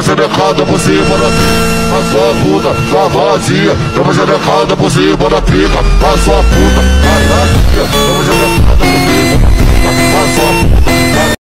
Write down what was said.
Toma xerecada por cima da pica A sua puta, sua vazia. Toma xerecada por cima da pica A sua puta,